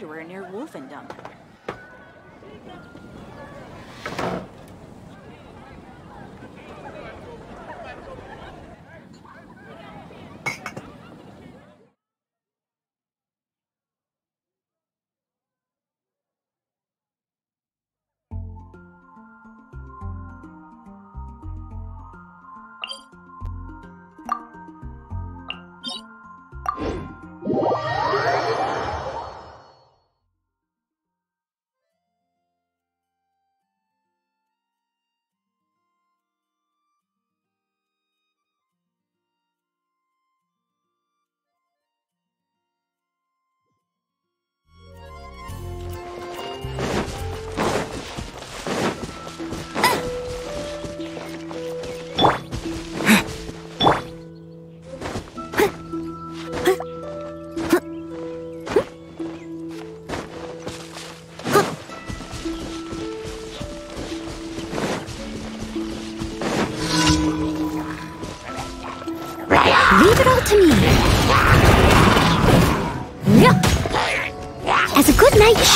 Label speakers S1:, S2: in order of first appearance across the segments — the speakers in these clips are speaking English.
S1: wanderer near
S2: Wolvendom. As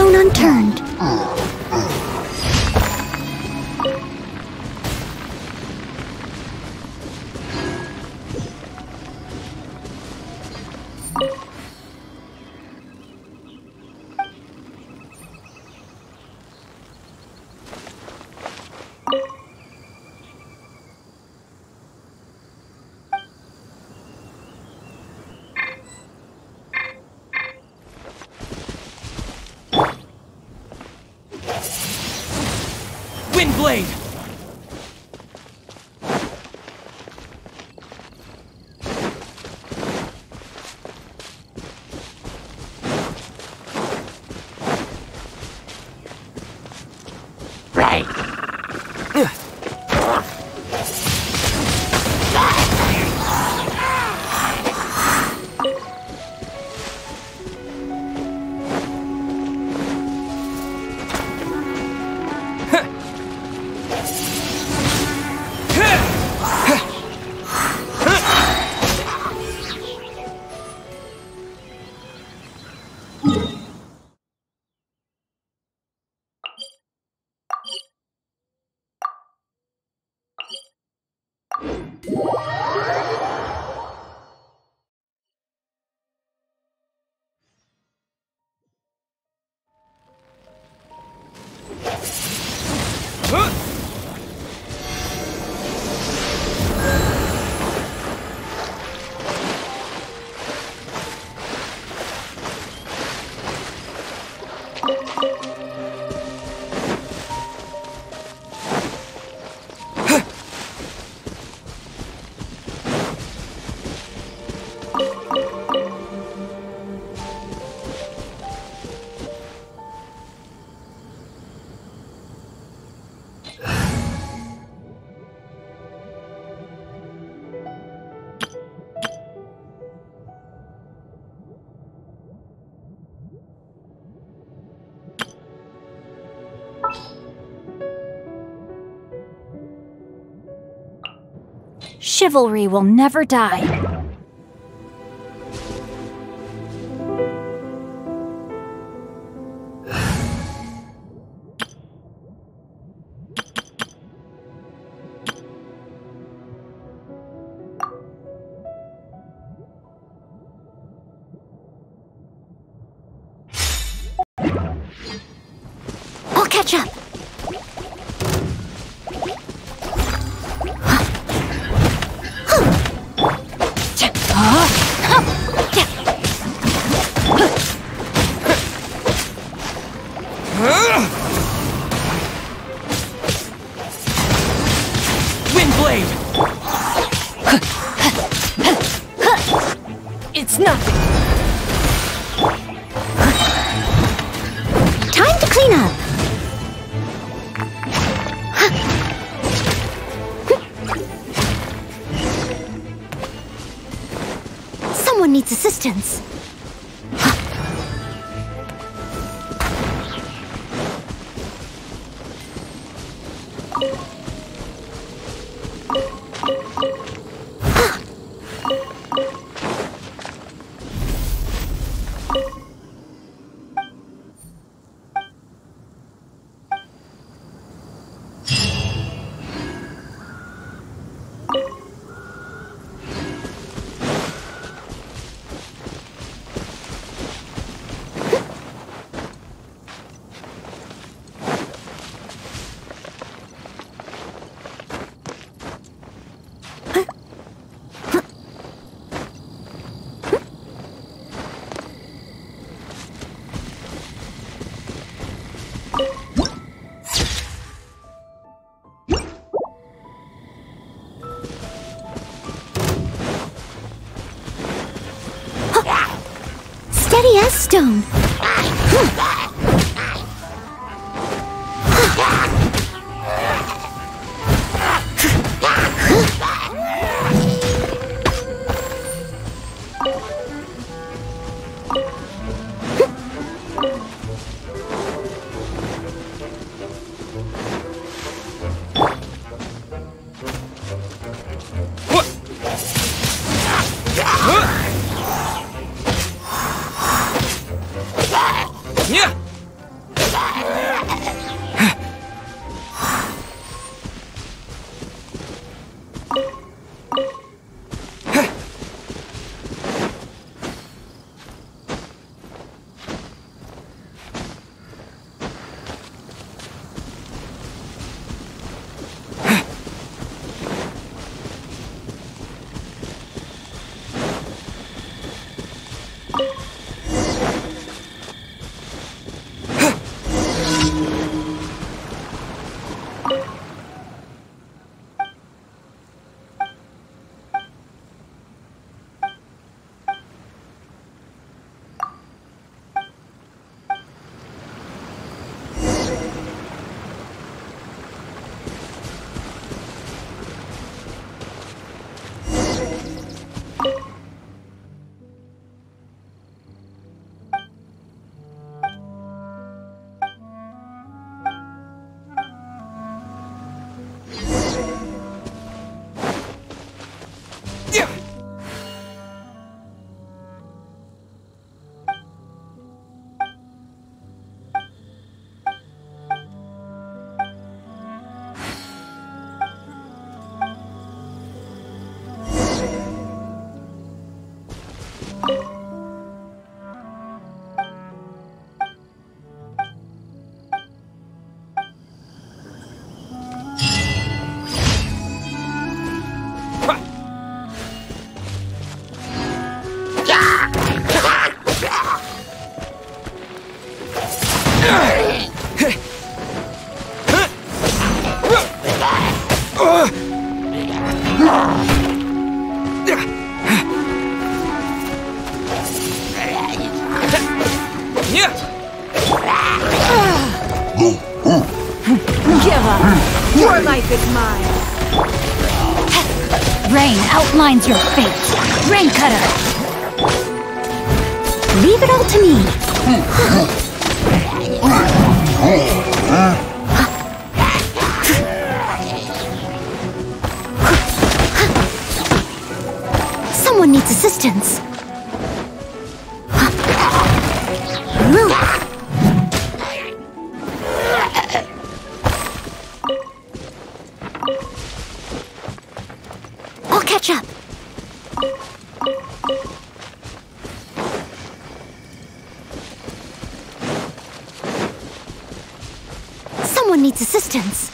S2: stone unturned.
S3: Windblade!
S4: Chivalry will never die. Rain outlines your fate. Rain cutter.
S2: Leave it all to me. Someone needs assistance. Someone needs assistance.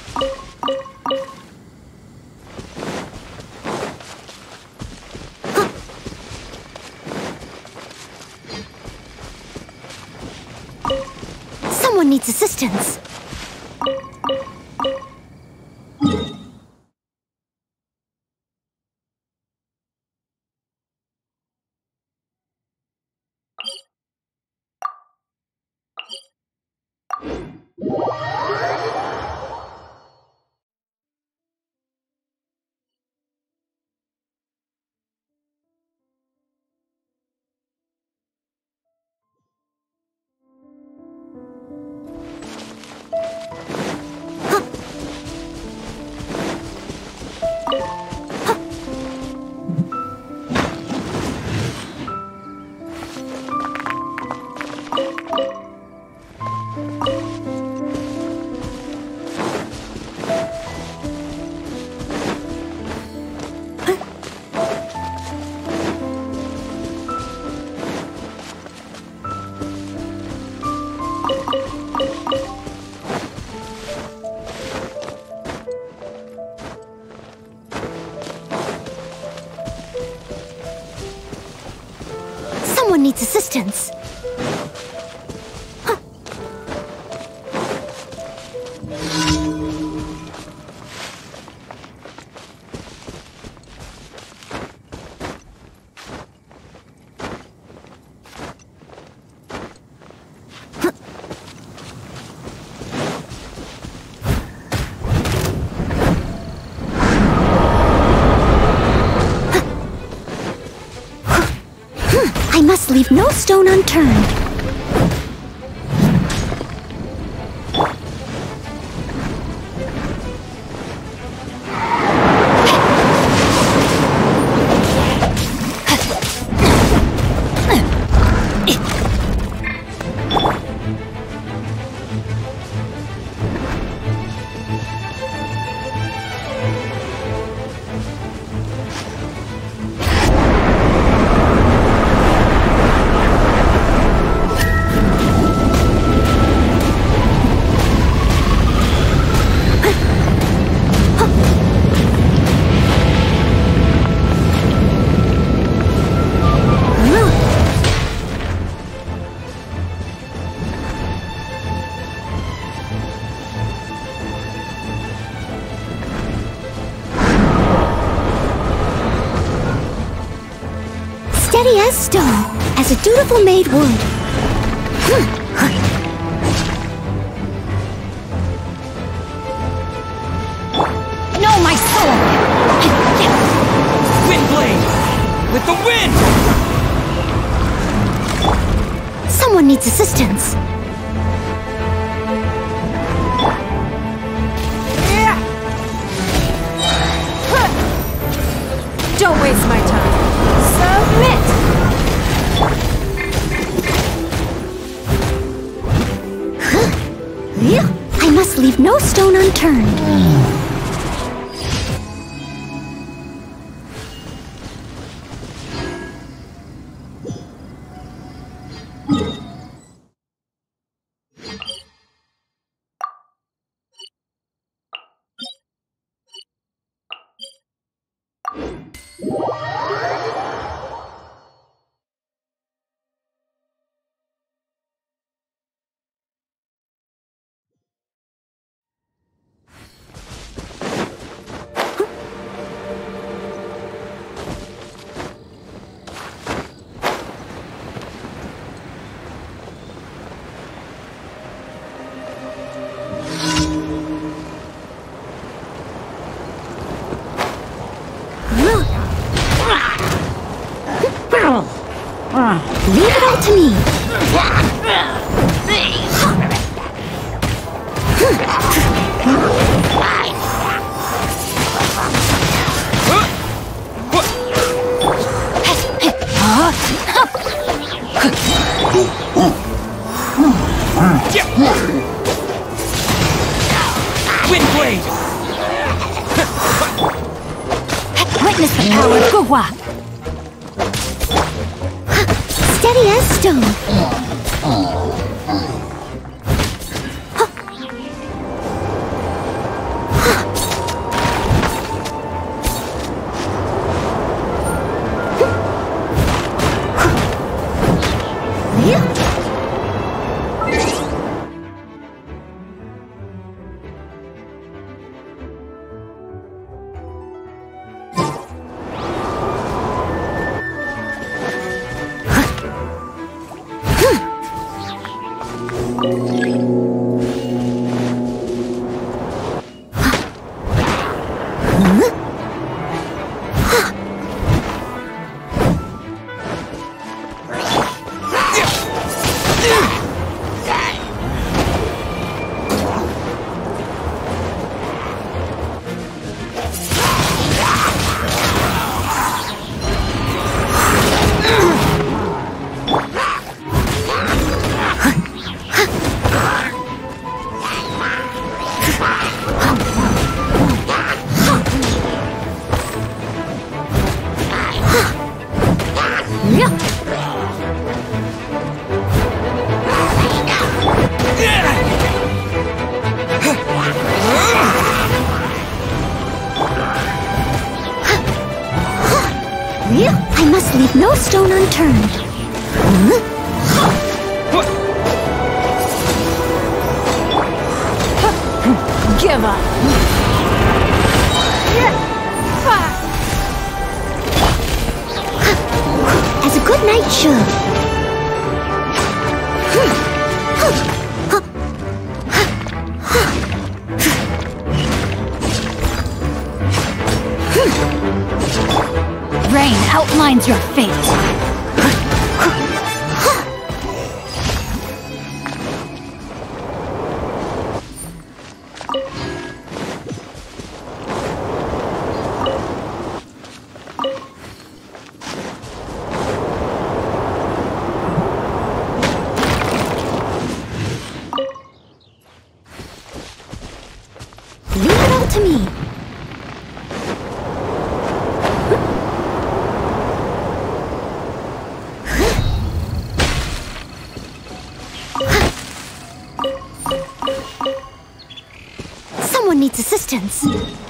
S2: Someone needs assistance. Must leave no stone unturned. Needs assistance.
S4: Don't waste my time. Submit!
S2: I must leave no stone unturned. To me.
S1: Windblade!
S4: Witness the power of Guhua!
S2: Steady as stone. Stone unturned.
S4: Give up!
S2: As a good knight should.
S4: Rain outlines your fate!
S2: Leave it all to me. Someone needs assistance.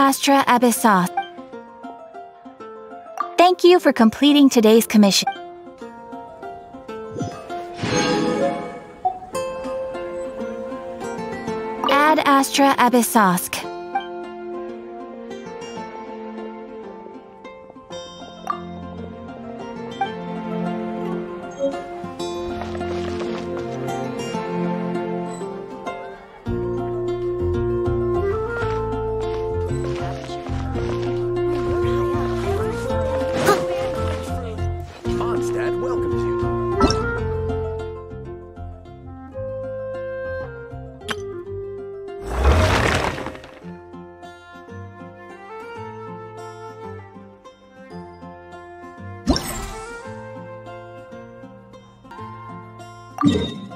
S4: Astra Abyssos. Thank you for completing today's commission. Ad Astra
S1: Abyssosque.
S2: Yeah.